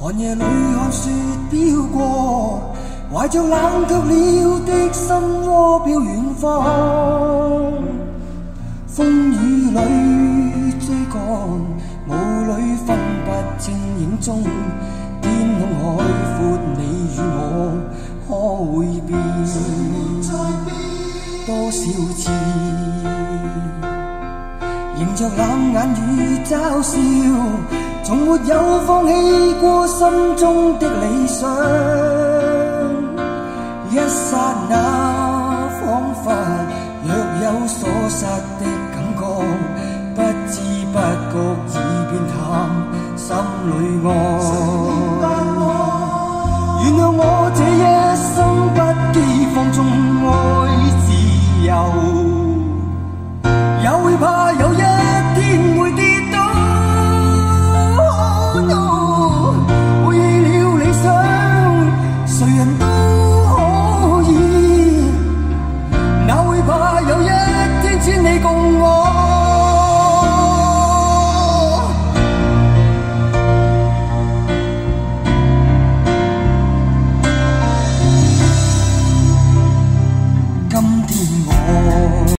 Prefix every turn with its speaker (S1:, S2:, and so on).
S1: 寒夜里看雪飘过，怀着冷却了的心窝飘远方。风雨里追赶，雾里分不清影踪。天空海阔，你与我可会变？多少次，迎着冷眼与嘲笑。从没有放弃过心中的理想，一刹那仿佛若有所失的感觉，不知不觉已变淡，心里爱。原谅我这一生不羁放纵。请你共我。